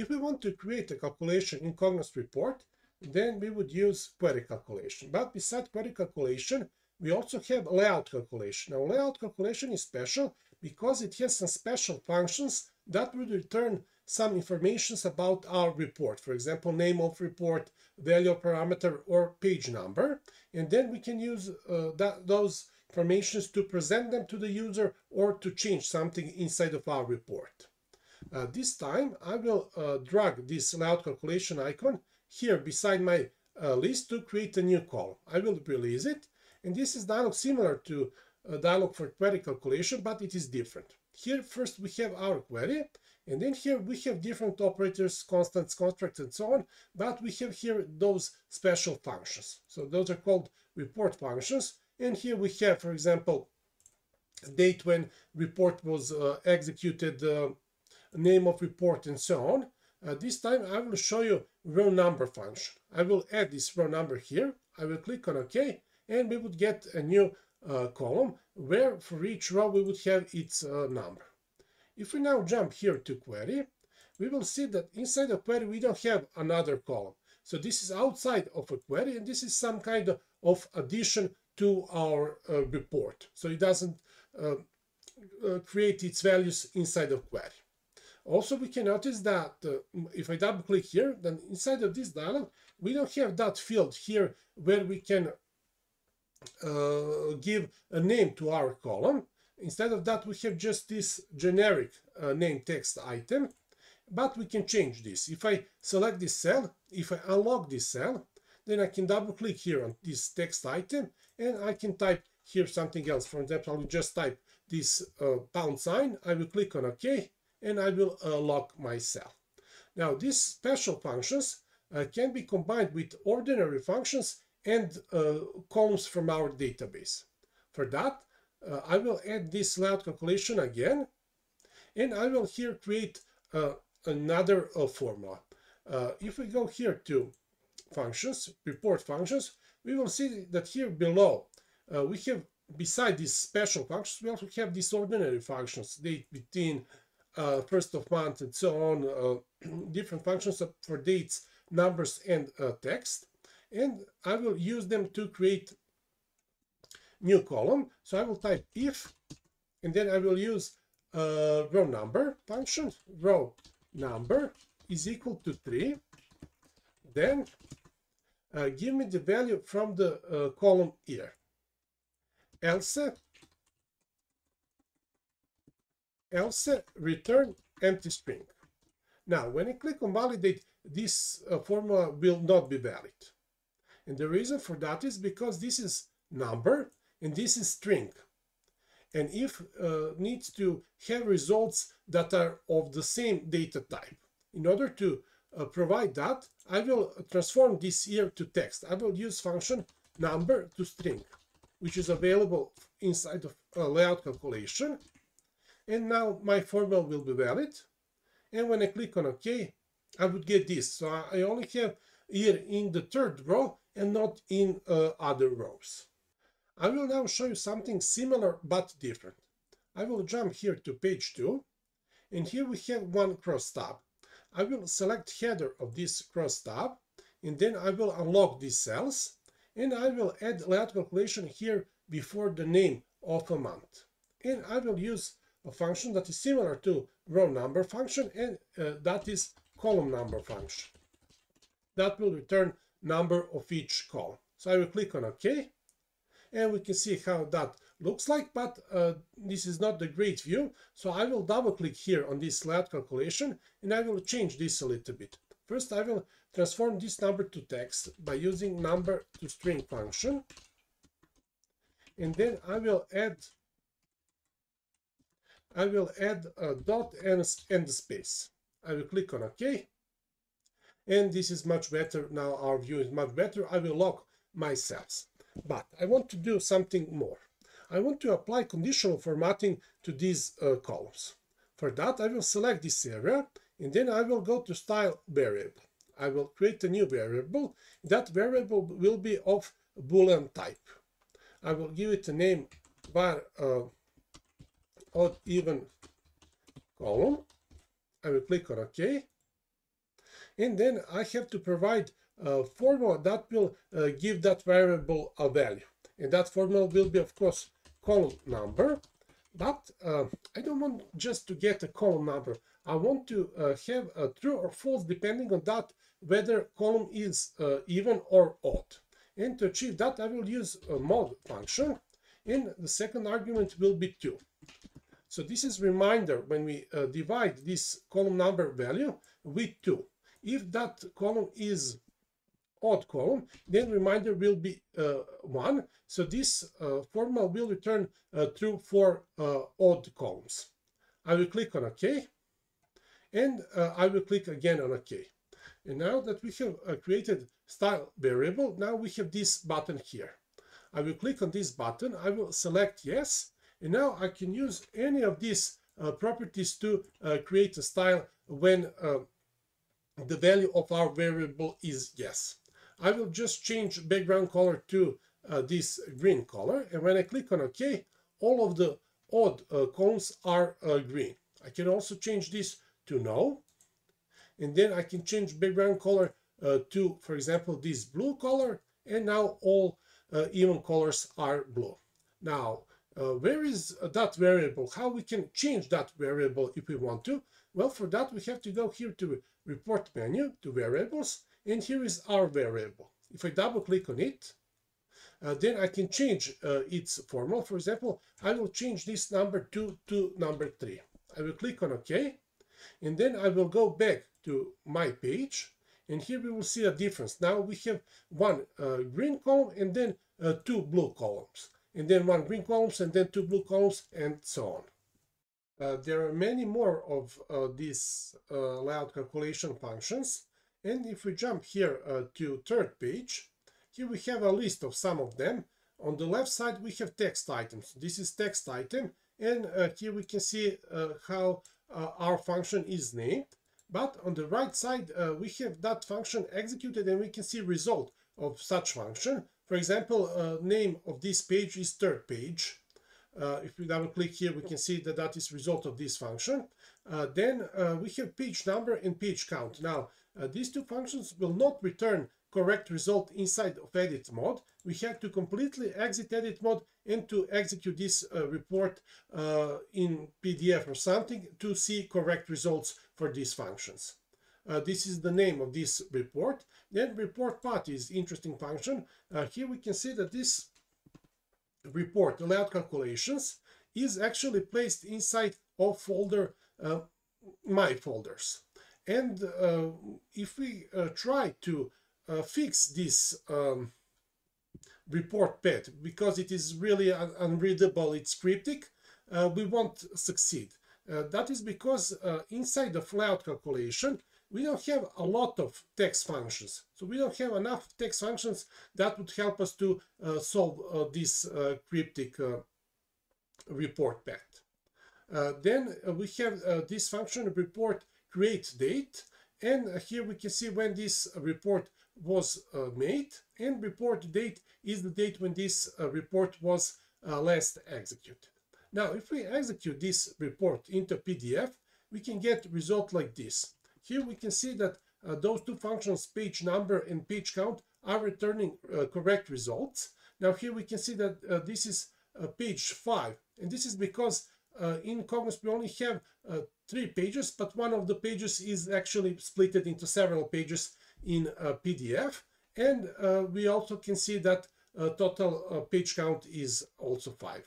If we want to create a calculation in Cognos report, then we would use query calculation. But besides query calculation, we also have layout calculation. Now, layout calculation is special because it has some special functions that will return some informations about our report. For example, name of report, value of parameter, or page number. And then we can use uh, that, those informations to present them to the user or to change something inside of our report. Uh, this time I will uh, drag this layout calculation icon here beside my uh, list to create a new column. I will release it and this is dialog similar to a dialog for query calculation but it is different. Here first we have our query and then here we have different operators, constants, constructs and so on but we have here those special functions. So those are called report functions and here we have for example date when report was uh, executed uh, name of report and so on. Uh, this time I will show you row number function. I will add this row number here. I will click on OK and we would get a new uh, column where for each row we would have its uh, number. If we now jump here to query, we will see that inside the query we don't have another column. So this is outside of a query and this is some kind of addition to our uh, report. So it doesn't uh, uh, create its values inside of query. Also, we can notice that uh, if I double click here, then inside of this dialog, we don't have that field here where we can uh, give a name to our column. Instead of that, we have just this generic uh, name text item, but we can change this. If I select this cell, if I unlock this cell, then I can double click here on this text item and I can type here something else. For example, I will just type this uh, pound sign. I will click on OK and I will uh, lock my cell. Now these special functions uh, can be combined with ordinary functions and uh, columns from our database. For that, uh, I will add this layout calculation again, and I will here create uh, another uh, formula. if we go here to functions, report functions, we will see that here below we have beside these special functions, we also have these ordinary functions, date between, uh, first of month and so on, uh, different functions for dates, numbers and uh, text. And I will use them to create new column. So I will type if, and then I will use uh, row number function, row number is equal to 3. Then uh, give me the value from the uh, column here. Else else return empty string. Now, when I click on validate, this uh, formula will not be valid. And the reason for that is because this is number and this is string. And if uh, needs to have results that are of the same data type. In order to uh, provide that, I will transform this here to text. I will use function number to string, which is available inside of layout calculation and now my formula will be valid and when I click on OK I would get this so I only have here in the third row and not in uh, other rows. I will now show you something similar but different. I will jump here to page 2 and here we have one cross tab. I will select header of this cross tab and then I will unlock these cells and I will add layout calculation here before the name of a month. And I will use a function that is similar to row number function and uh, that is column number function. That will return number of each column. So I will click on OK and we can see how that looks like, but uh, this is not the great view. So I will double click here on this layout calculation and I will change this a little bit. First, I will transform this number to text by using number to string function. And then I will add I will add a dot and, and space. I will click on OK. And this is much better. Now our view is much better. I will lock my cells. But I want to do something more. I want to apply conditional formatting to these uh, columns. For that, I will select this area and then I will go to style variable. I will create a new variable. That variable will be of Boolean type. I will give it a name var uh, odd even column. I will click on OK. and then I have to provide a formula that will uh, give that variable a value. And that formula will be, of course, column number. But uh, I don't want just to get a column number. I want to uh, have a true or false depending on that whether column is uh, even or odd. And to achieve that, I will use a mod function. And the second argument will be 2. So this is reminder when we uh, divide this column number value with 2. If that column is odd column, then reminder will be uh, 1. So this uh, formula will return uh, true for uh, odd columns. I will click on OK, and uh, I will click again on OK. And now that we have created style variable, now we have this button here. I will click on this button, I will select yes, and now I can use any of these properties to create a style when the value of our variable is yes. I will just change background color to uh, this green color. And when I click on OK, all of the odd uh, columns are uh, green. I can also change this to no. And then I can change background color uh, to, for example, this blue color. And now all uh, even colors are blue. Now, uh, where is that variable? How we can change that variable if we want to? Well, for that, we have to go here to report menu to variables and here is our variable. If I double click on it, uh, then I can change uh, its formula. For example, I will change this number 2 to number 3. I will click on OK, and then I will go back to my page, and here we will see a difference. Now we have one uh, green column and then uh, two blue columns, and then one green columns and then two blue columns, and so on. Uh, there are many more of uh, these layout calculation functions. And if we jump here uh, to third page, here we have a list of some of them. On the left side, we have text items. This is text item. And uh, here we can see uh, how uh, our function is named. But on the right side, uh, we have that function executed and we can see result of such function. For example, uh, name of this page is third page. if we double click here, we can see that that is result of this function. then we have page number and page count. Now, uh, these two functions will not return correct result inside of edit mode. We have to completely exit edit mode and to execute this uh, report uh, in PDF or something to see correct results for these functions. Uh, this is the name of this report. Then report path is interesting function. Uh, here we can see that this report, the layout calculations, is actually placed inside of folder uh, my folders. And uh, if we uh, try to uh, fix this um, report path because it is really un unreadable, it's cryptic, we won't succeed. that is because inside the layout calculation, we don't have a lot of text functions. So we don't have enough text functions that would help us to uh, solve uh, this uh, cryptic report path. then we have this function report create date and here we can see when this report was uh, made and report date is the date when this uh, report was uh, last executed. Now if we execute this report into PDF we can get result like this. Here we can see that uh, those two functions page number and page count are returning uh, correct results. Now here we can see that uh, this is page 5 and this is because uh, in Cognos we only have uh, three pages, but one of the pages is actually split into several pages in PDF. And uh, we also can see that total page count is also five.